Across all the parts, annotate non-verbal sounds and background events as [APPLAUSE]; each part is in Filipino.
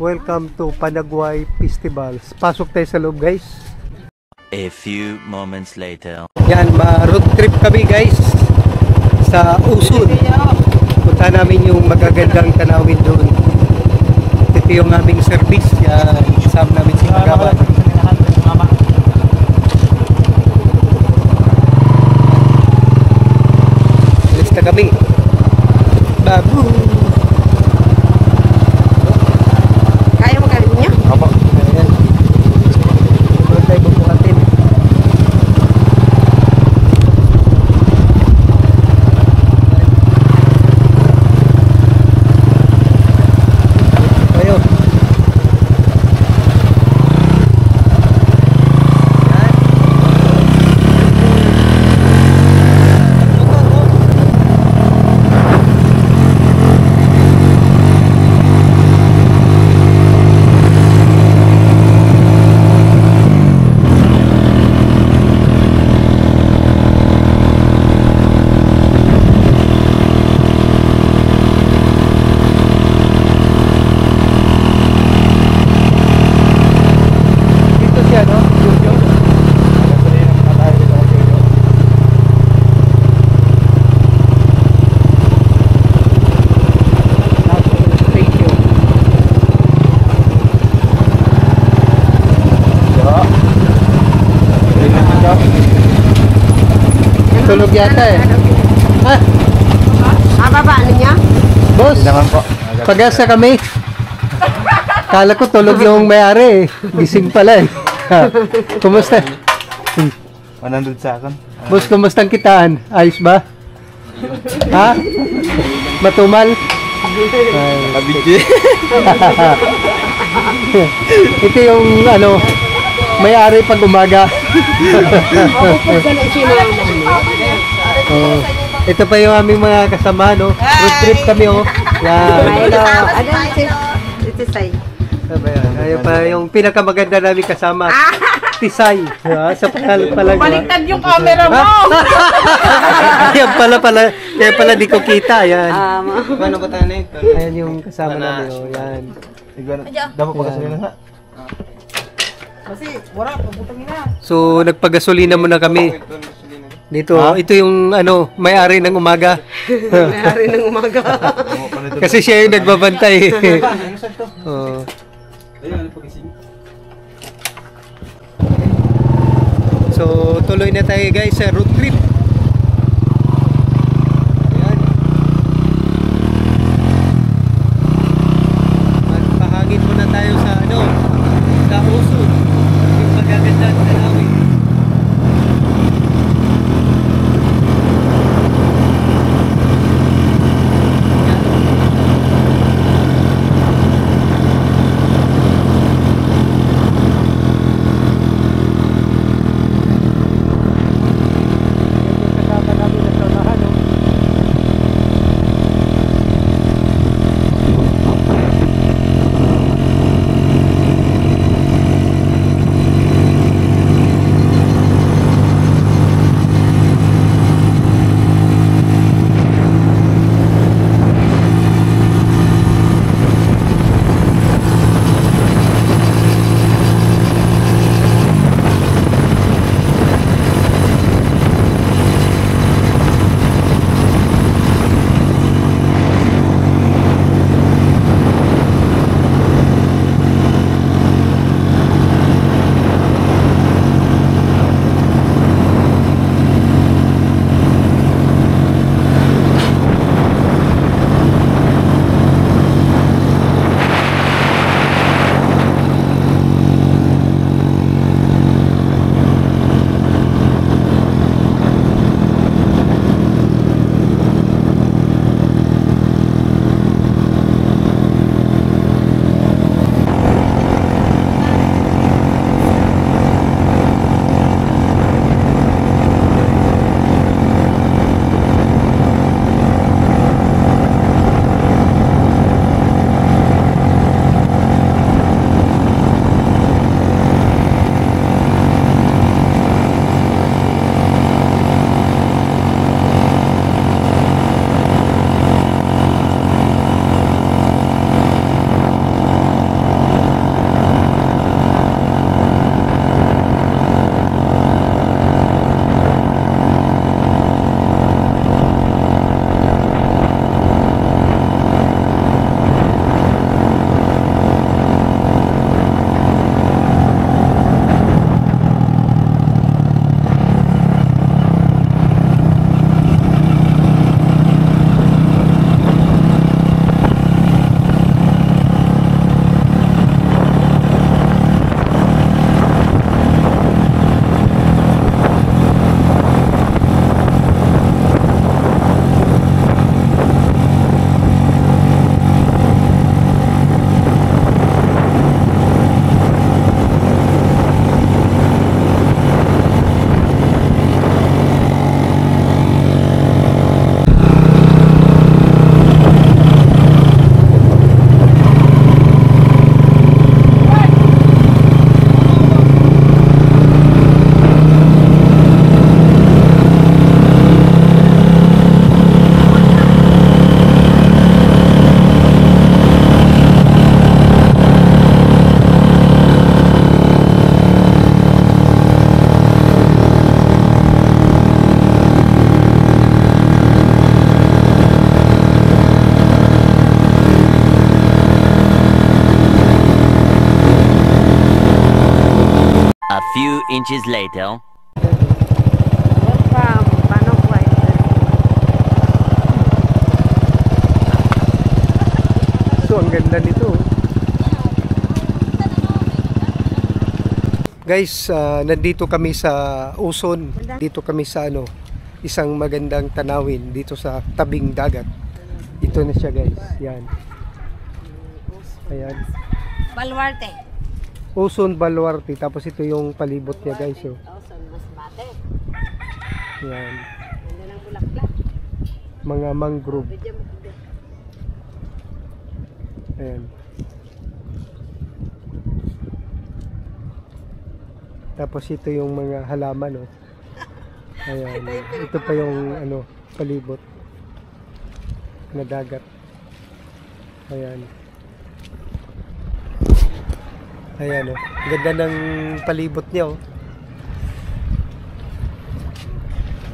Welcome to Panagway Festival. Pasok tayo sa loob guys. A few moments later. Yan, ma-road trip kami guys sa Usun. Punta namin yung magagandang tanawin doon. Ito yung aming service. Yan, kasama namin si Kagawa. Alis na kami. Babu! Kaya mo galing niya? Opo. Ayan. Doon tayo bubuhatin. Tayo. Dito siya, no? Studio. Station. Tulog yata eh. Ha? Mababa niya? Boss, pag-asa kami. Kala ko tulog yung may-ari eh. Gising pala eh. Ha? Kumusta? 100 sa akin. Boss, kumusta ang kitaan? Ayos ba? Ha? Matumal? Ay, Kabidye. ito yung ano, may-ari pag umaga. Ganun siya na Oh, ito pa yung aming mga kasama, no? Road trip kami, oh. Yan. Hello. Ano si Ito say. Ano ba yan? Ayun pa yung pinakamaganda namin kasama. Tisay. Ha? Sa pangalan pala. Baliktad yung camera mo! [LAUGHS] Yan pala pala. Kaya pala di ko kita. Yan. Um, Ano ba tayo na ito? Ayan yung kasama namin. Oh, yan. Dapat pa kasi na Kasi, wala, pagputangin na. So, nagpagasolina muna kami. Dito, ito yung ano, may-ari ng umaga. [LAUGHS] Mayari ng umaga. [LAUGHS] Kasi siya yung nagbabantay. [LAUGHS] oh. So, tuloy na tayo guys sa road trip. Ayan. Magpahangin muna tayo sa ano, sa Uso. Yung magaganda ng tanawin. Inches later. So, ang ganda nito. Guys, ah, nandito kami sa Uson. Dito kami sa ano, isang magandang tanawin dito sa tabing dagat. Ito na siya guys. Yan. Ayan. Baluarte. Uson Baluarte. Tapos ito yung palibot niya guys. Oh. Tawson, Masbate. Yan. Mga mangrove. Ayan. Tapos ito yung mga halaman, oh. [LAUGHS] Ayan. Ito pa yung ano, palibot na dagat. Ayan. Ayan, oh. Ganda ng palibot niya, oh.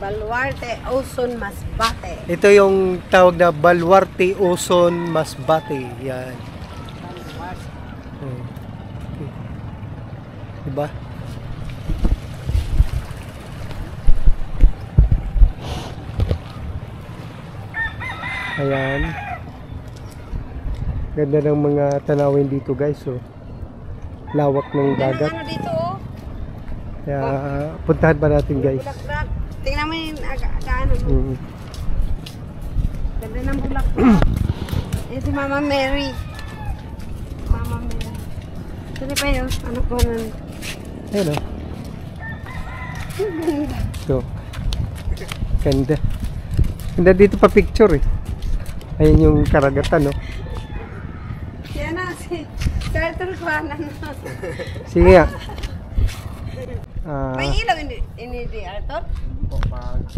Baluarte, Oson, Masbate. Ito yung tawag na Balwarte Oson Masbate. Yan. Hmm. Diba? Ayan. Ganda ng mga tanawin dito guys. Oh. Lawak ng dagat. Ano dito, oh? Kaya puntahan pa natin guys. Bulaklak. Tingnan mo yung mo. Mm. Ganda ng bulaklak. [CLEARS THROAT] Eh, si Mama Mary. Mama Mary. Sino pa yun? Ano ko nun? Ayan oh. So, ganda. Ganda dito pa picture eh. Ayan yung karagatan, no? Si Sir Turquanan na. Sige. Ah, May ilaw ini, ini di Arthur?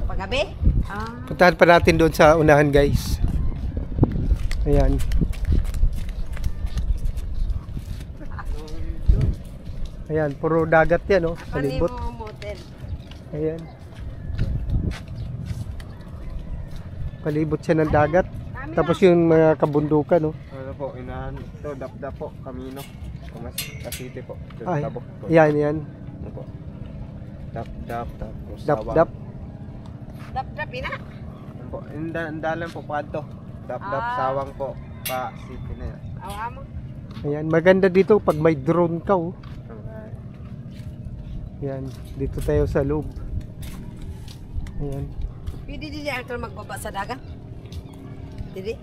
Paggabi? Ah. puntahan pa natin doon sa unahan, guys. Ayan. Ayan, puro dagat yan, no? Palibot. Ayan. Palibot siya ng dagat. Tapos yung mga kabundukan, no? Po, inahan. Ito, dap-dap po, Camino. Kamas, Cavite po. Ito, Ay, Tabok po. yan, yan. Ano po. Dap-dap, tapos Dap, sawang. dap. Dap-dap ina. Ano po, inda- indalan po padto. Dap-dap, Ah. sawang po. Pa, city na yan. Awa mo. Ayan, maganda dito pag may drone ka, oh. Alright. Yan, dito tayo sa loob. Ayan. Pwede di di Arthur magbaba sa dagat? Didi?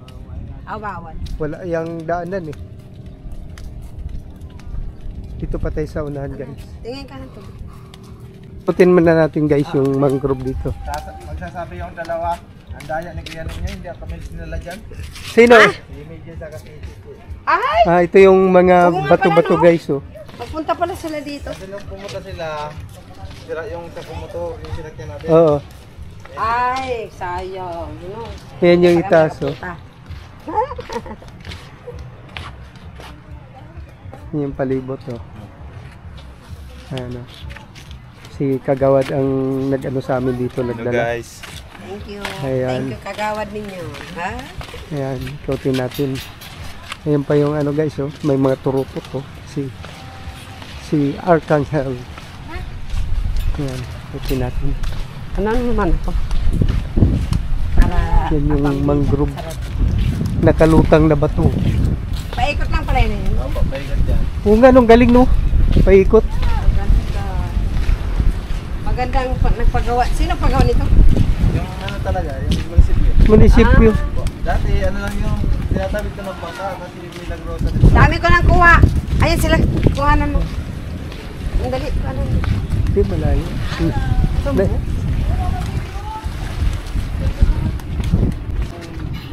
Ah, bawal. Wala yung daanan eh. Dito pa tayo sa unahan guys. Tingin ka hanto. Putin muna natin guys yung mangrove dito. Sasa- magsasabi yung dalawa, ang daya ni Kuya niya, hindi ako may sinala dyan. Sino? Immediate sa kasi. Ay! Ah, ito yung mga Oo nga bato-bato pala, no? guys oh. Magpunta pala sila dito. Kasi nung pumunta sila, sira yung sa pumunto, yung sinakyan natin. Oo. Ay, sayang. You know. Yan yung Parang itaas oh. Yan yung palibot oh. Ano. Si Kagawad ang nag-ano sa amin dito, nagdala. guys? Thank you. Ayan. Thank you, kagawad ninyo. Ha? Ayan, ikutin natin. Ayan pa yung ano guys, oh. may mga turupot oh. Si si Archangel. Ayan, ikutin natin. Ano naman ako? Para Yan yung mangrove. sarap. Nakalutang na bato. Paikot lang pala yun. eh. Opo, balikan dyan. Oo nga, nung galing no. Paikot. Maganda. Magandang pa- nagpagawa. Sino pagawa nito? Yung ano talaga, yung munisipyo. Munisipyo. Po. Dati ano lang yung tinatawid ko ng bangka kasi milagrosa din. Dami ko nang kuha. Ayan sila. Kuhanan mo. Ang dali. Kuhanan mo. Hindi malayo. Hmm. Na-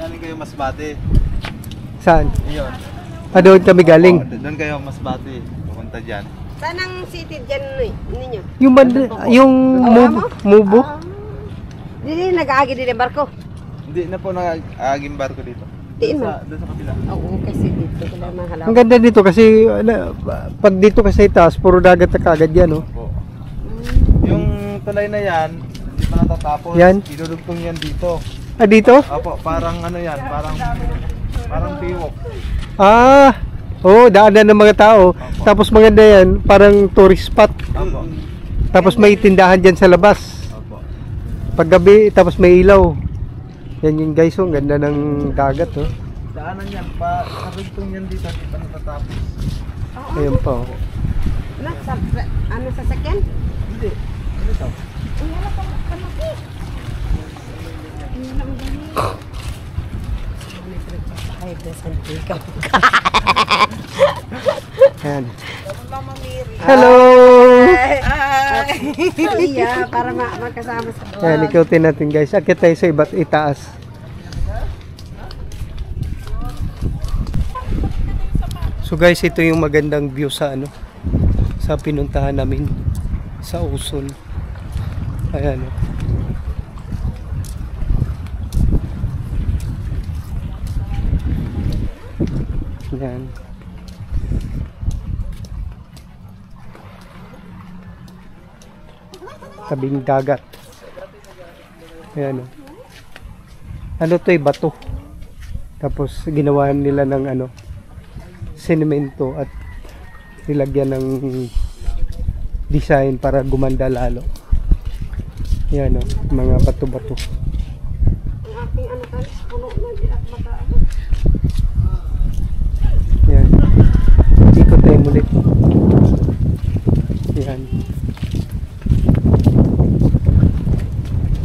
Galing kayo Masbate. Saan? Iyon. Ah, doon kami galing. Oh, doon kayo Masbate. Pupunta dyan. Saan ang city dyan ni- ninyo? Yung, band, yung Oh, mubo. mubo. Ah, Dili, nag-aagi din ang barko. Hindi na po nag-aging barko dito. Tiin mo. Doon sa, kapila. Oo, kasi dito. Ang ganda dito kasi pag dito kasi taas, puro dagat na kagad yan. Oh. Po. Yung tulay na yan, hindi pa natatapos. Yan? Idudugtong yan dito. Ah, dito? Opo, parang ano yan, parang parang biwok. Ah, oh, daanan ng mga tao. Tapos maganda yan, parang tourist spot. Opo. Tapos may tindahan dyan sa labas. Opo. Paggabi, tapos may ilaw. Yan yun guys, oh, ang ganda ng dagat. Oh. Daanan yan, pa karugtong yan dito, di pa natatapos. Ayan pa. Oh. Ano, sa, ano sa sakyan? Hindi. Ano to? Ay, wala pa Mary. Hello! Iya, para ma magkasama sa Ayan, ikutin natin guys. Akit tayo sa iba't itaas. So guys, ito yung magandang view sa ano sa pinuntahan namin sa Uson. Ayan. oh. Ayan. Tabing dagat. Ayan o. Ano to eh, bato. Tapos ginawa nila ng ano, semento at nilagyan ng design para gumanda lalo. Yan o, mga bato-bato. Ang aking ano kan, puno na di at maka ano. Yan. Ikot tayo mulit. Yan.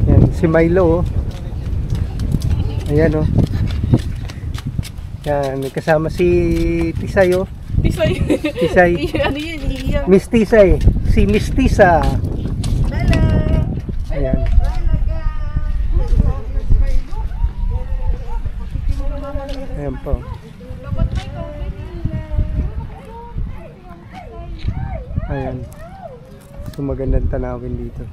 Yan. Si Milo, oh. Ayan, oh. Yan. may Kasama si Tisay, oh. Tisay. Tisay. [LAUGHS] ano yun? Iya. Miss Tisay. Si Miss Tisa. Ayan. Ayan po. Ayan. So magandang tanawin dito.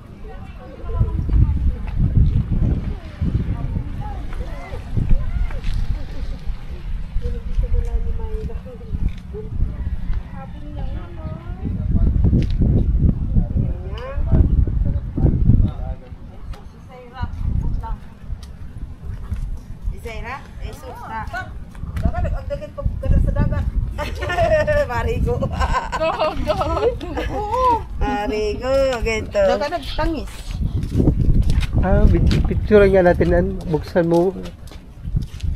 Zaira, ay sus na. Daga nag-agdagan pag ganda sa dagat. Marigo. Go, go. Ganito. Daga nagtangis. Ah, pi- picture nga natin an. Buksan mo.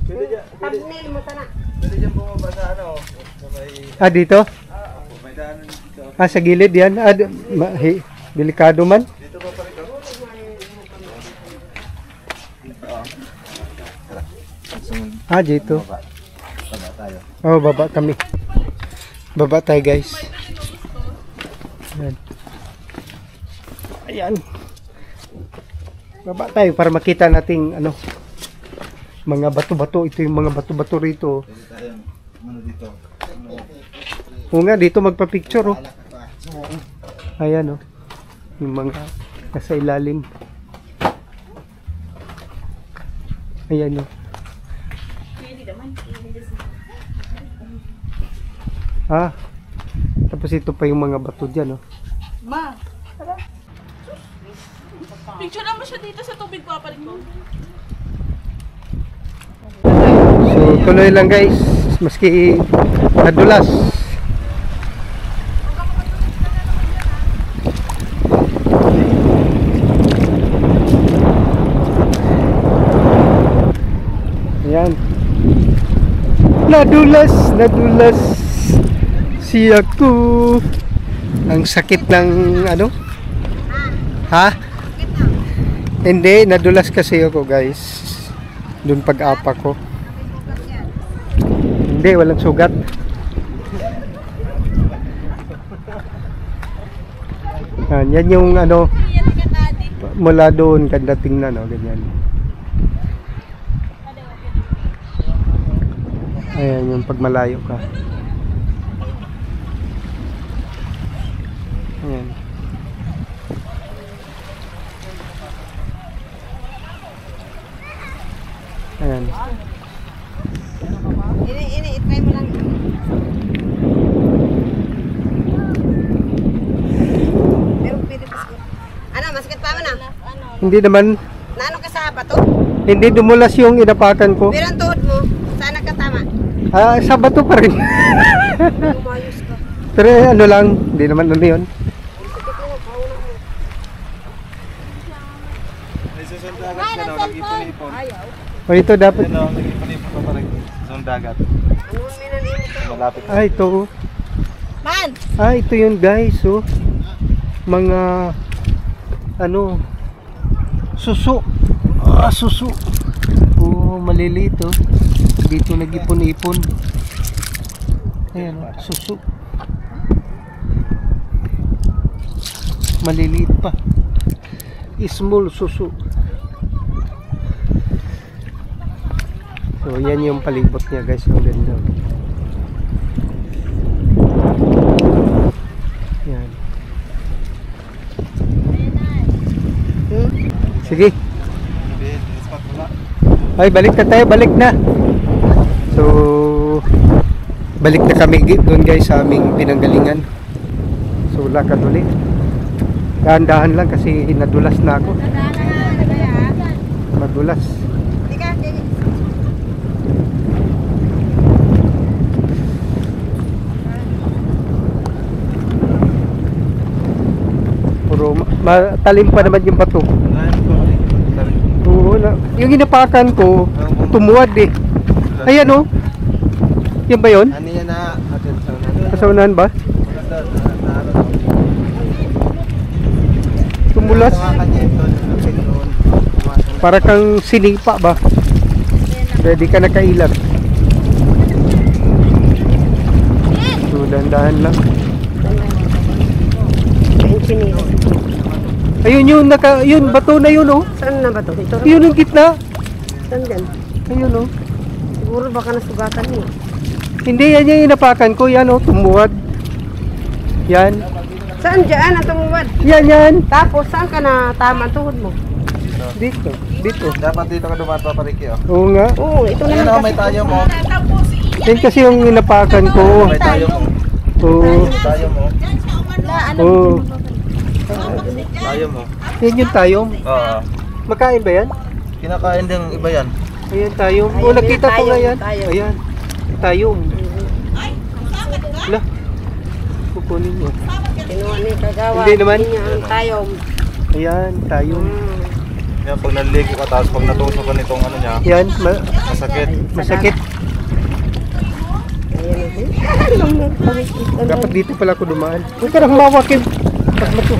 Pwede dyan, Thumbnail mo sana. pwede dyan bumaba sa ano, Ah, dito? may daanan dito. Ah, sa gilid yan. Ah, ma- hi- delikado man. Dito pa pa rito. Ah, dito. Tama tayo. Oh, baba kami. Baba tayo, guys. Ayan. Ayan. Baba tayo para makita nating ano mga bato-bato. Ito yung mga bato-bato rito. Ano dito. Oo nga, dito magpa-picture, oh. Ayan, oh. Yung mga nasa ilalim. Ayan, oh. Ah, tapos ito pa yung mga bato dyan, oh. Ma. Picture naman siya dito sa tubig papalit ko. So, tuloy lang guys. Maski nadulas. Ayan. Nadulas, nadulas. Si ako. Ang sakit ng ano? Ha? Hindi, nadulas kasi ako guys. Doon pag-apa ko. Hindi, walang sugat. Yan, yan yung ano, mula doon kanda tingnan, no, ganyan. Ayan, yung pag malayo ka. Ayan. Ini, ini, itry mo lang. Pero pwede pa siguro. Ano, masakit pa mo na? Hindi naman, Naano ka sa bato? hindi dumulas yung inapakan ko. Pero ang tuhod mo, saan nagkatama? Ah, sa bato pa rin. Ka. Pero eh, ano lang, hindi naman ano yun. Sakit mo, pauna mo. sa dagat na daw, nag-ipon-ipon. O ito dapat. Yan o, nag-ipon-ipon pa parang sa dagat. Malapit. Ah, ito. oh. Man! Ah, ito yun guys, oh. Mga ano suso. Ah, suso. Oh, maliliit oh. Dito nag-ipon-ipon. Ayan, oh, suso. Maliliit pa. Small suso. So, yan yung palibot niya guys. Ang ganda. Yan. Hmm? Sige. Ay, balik na tayo, balik na. So, balik na kami doon guys sa aming pinanggalingan. So, lakad ulit. Dahan-dahan lang kasi nadulas na ako. Madulas. Puro ma- matalim pa naman yung bato. Ayun po. Sabi. Oo, na, yung inapakan ko, tumuwad eh. Ayan oh. Yan ba yun? Ano yan na? Atin sa unan. Kasaunahan ba? Tumulas. Para kang sinipa ba? Pwede ka nakailag. So, dahan lang. Sinira. Ayun yung naka, yun, bato na yun oh. Saan na ba to? Ito? Yun yung gitna. Saan dyan? Ayun oh. Siguro baka nasugatan mo. Hindi, yan yung inapakan ko. Yan oh, tumuwad. Yan. Saan dyan ang tumuwad? Yan, yan. Tapos, saan ka na tama ang tuhod mo? Dito. Dito. Dapat dito ka dumaan pa pariki oh. Oo nga. Oo, ito Ayan naman o, may tayo mo. Yan kasi yung inapakan ko. May tayo mo. Oo. May tayo mo. Oo. Tayo mo. Yan yung tayong. Oo. Makain ba yan? Kinakain din iba yan. Ayan tayong. Ayun, Oh, nakita ko nga yan. tayong. Ayan. Tayong. Lah. Kukunin mo. Kinuha ni Kagawa. Hindi naman. ang tayong. Ayan, tayong. Hmm. Yan, pag naligo ka, tapos pag natusok ka nitong ano niya, Yan, ma- masakit. masakit. Dapat dito pala ako dumaan. Huwag ka na humawakin. Pag mato.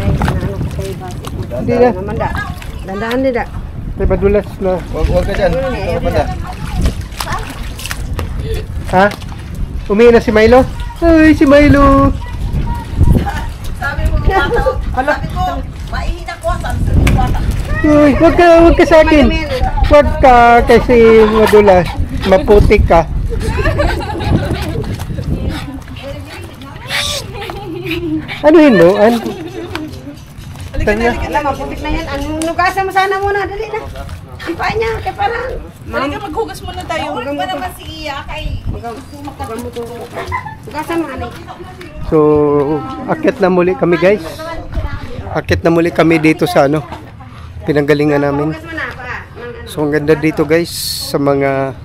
Hindi na. Naman da. Dandaan din da. May madulas na. Huwag, huwag ka dyan. Ito ka. Ha? Umiin na si Milo? Ay, si Milo. Uy, wag ka, wag ka sa akin. Wag ka kasi madulas. Maputik ka. ano yun, no? An Tanya. Alam, maputik na yan. Anong nugasan mo sana muna? Dali na. Ipa niya, kaya parang... Halika maghugas muna tayo. Huwag ba naman si Iya kay... Huwag mo to. Nugasan mo, anay. So, akit na muli kami guys. Akit na muli kami dito sa ano, pinanggalingan namin. Pa. Ano. So, ang ganda dito guys sa mga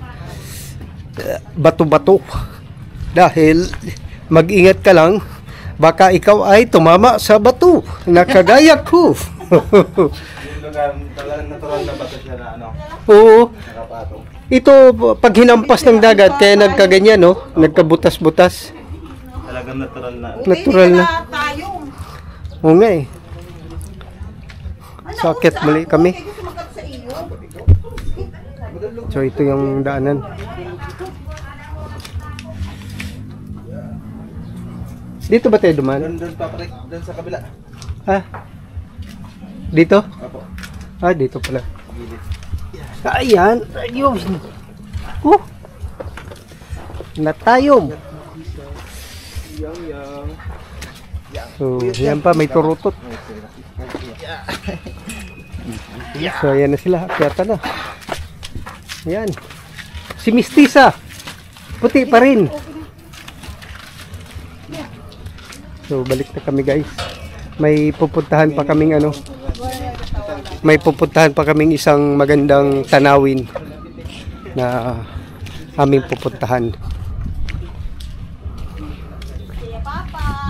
uh, bato-bato. Dahil mag-ingat ka lang, baka ikaw ay tumama sa bato na kagaya ko. Natural na bato siya na ano, Oo, nakapatong. ito pag hinampas ng dagat kaya nagkaganyan no, nagkabutas-butas. Talagang natural na. Natural na. Oo nga eh. Sakit muli kami. So ito yung daanan. Dito ba tayo dumaan? Doon, doon pa parik, doon sa kabila. Ha? Dito? Apo. Ah, dito pala. Gilid. Ayan. Ayun. Oh. Natayom. Yang, yang. So, yan pa, may turutot. So, ayan na sila. Akyata na. Ayan. Si Mistisa. Puti pa rin. So, balik na kami guys. May pupuntahan pa kaming ano. May pupuntahan pa kaming isang magandang tanawin na aming pupuntahan.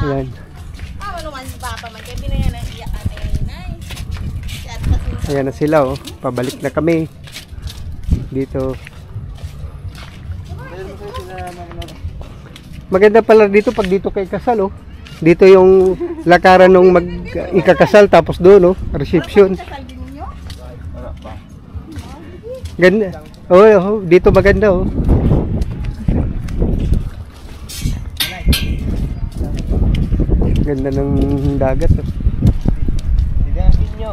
Ayan. Ayan na sila oh. Pabalik na kami. Dito. Maganda pala dito pag dito kay kasal oh. Dito yung lakaran nung mag ikakasal tapos doon oh, reception. Ganda. Oh, oh, dito maganda oh. Ganda ng dagat oh. Didapin nyo.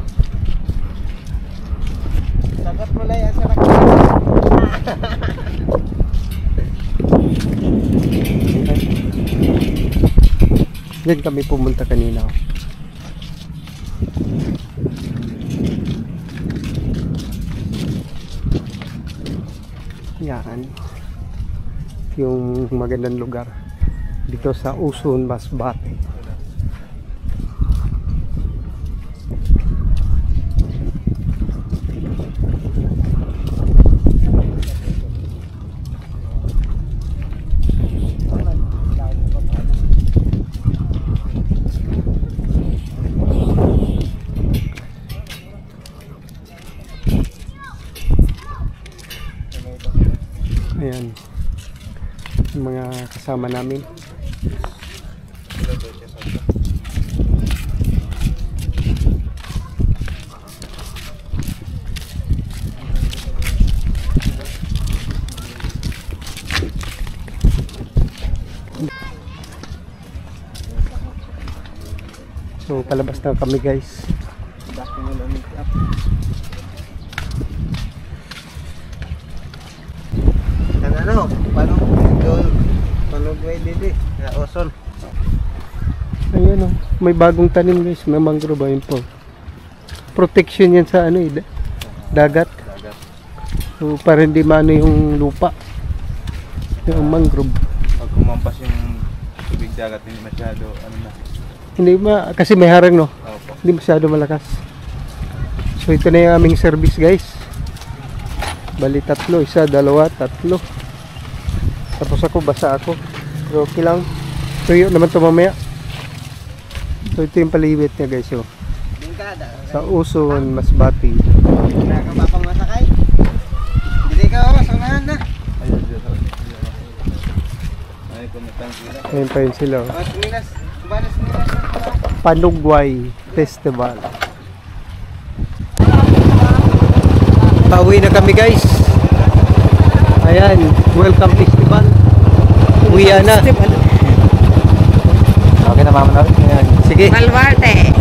Sagat mo lang yan sa [LAUGHS] Diyan kami pumunta kanina. Yan. Yung magandang lugar. Dito sa Usun, Masbate. Ayan. Yung mga kasama namin. So palabas na kami guys. Dapin mo lang make up. Yan ano, paano doon? Paano gawin dito? Ya, oson. Ayan oh, may bagong tanim guys, may mangrove ayun po. Protection yan sa ano eh, da- dagat. Dagat. So para hindi maano yung lupa. Yung mangrove. Pag kumampas yung tubig dagat, hindi masyado, ano na. Hindi ma kasi may harang no. Opo. Hindi masyado malakas. So ito na yung aming service guys. Bali tatlo, isa, dalawa, tatlo. Tapos ako, basa ako. Pero okay lang. Tuyo naman to mamaya. So ito yung palibit niya guys. Oh. Bingkada. Sa Uson, Masbati. Nakakapapang masakay. Hindi ka ako, sunahan na. Ayun, sila. Ayun pa yun sila. Oh. Mas minas, balas minas. Panugway Festival. Pauwi na kami guys. Ayan, welcome festival. Uwi na. Okay na, mama rin. Sige. Malwarte.